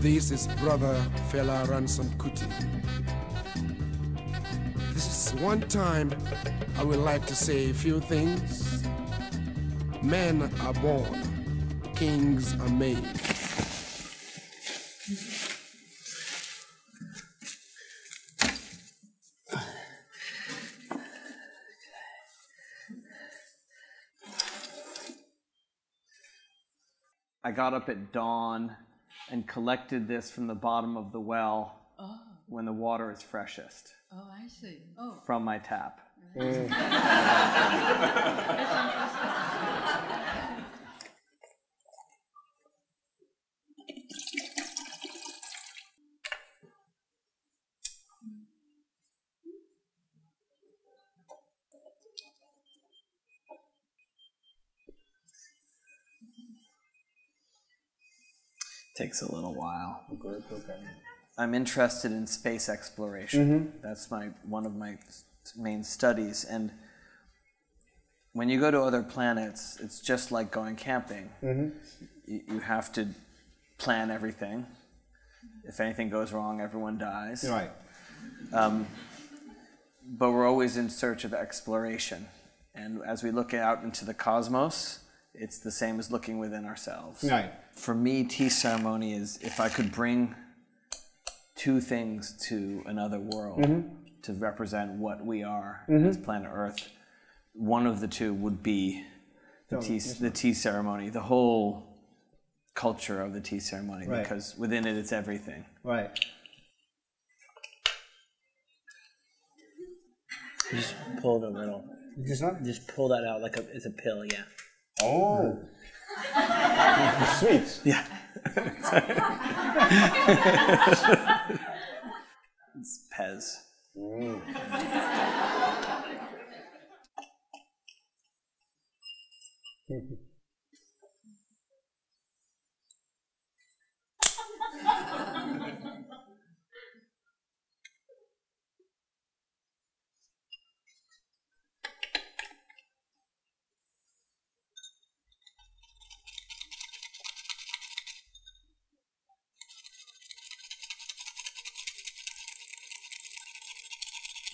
This is Brother Fela Ransome Kuti. This is one time I would like to say a few things. Men are born, kings are made. I got up at dawn and collected this from the bottom of the well Oh, when the water is freshest. Oh, I see. Oh, from my tap. Mm. Takes a little while. I'm interested in space exploration. Mm-hmm. That's my one of my main studies. And when you go to other planets, it's just like going camping. Mm-hmm. You, you have to plan everything. If anything goes wrong, everyone dies. Right. Um, but we're always in search of exploration. And as we look out into the cosmos, it's the same as looking within ourselves. Right. For me, tea ceremony is if I could bring two things to another world mm-hmm. to represent what we are mm-hmm. as planet Earth, one of the two would be the tea, the tea ceremony, the whole culture of the tea ceremony, Right. because within it, it's everything. Right. Just pull the little. This one? Just pull that out like a, it's a pill. Yeah. Oh. Sweets. Yeah. it's Pez. Mm.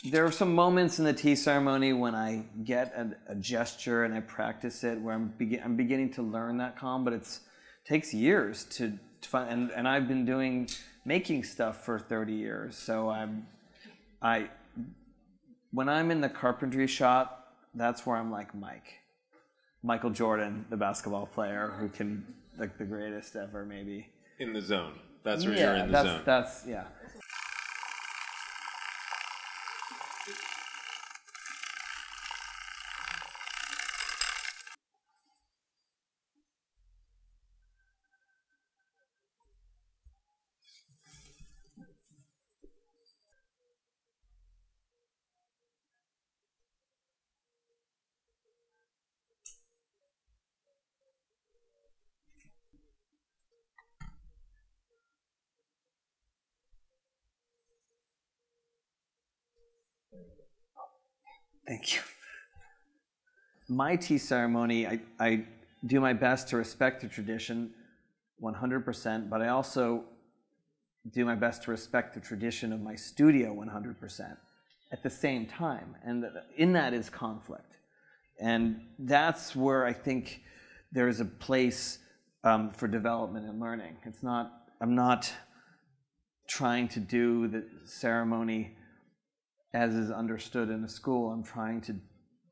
There are some moments in the tea ceremony when I get a, a gesture and I practice it where I'm, I'm beginning to learn that calm, but it's takes years to, to find, and, and I've been doing making stuff for 30 years. So I'm, I, when I'm in the carpentry shop, that's where I'm like Mike, Michael Jordan, the basketball player who can, like the greatest ever, maybe. In the zone. That's where yeah, you're in the that's, zone. that's, yeah. Thank you. My tea ceremony, I, I do my best to respect the tradition 100%, but I also do my best to respect the tradition of my studio 100% at the same time. And in that is conflict. And that's where I think there's a place um, for development and learning. It's not, I'm not trying to do the ceremony as is understood in a school. I'm trying to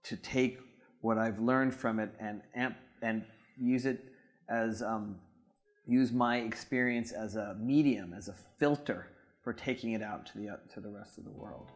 to take what I've learned from it and amp and use it as um, use my experience as a medium, as a filter for taking it out to the to the rest of the world.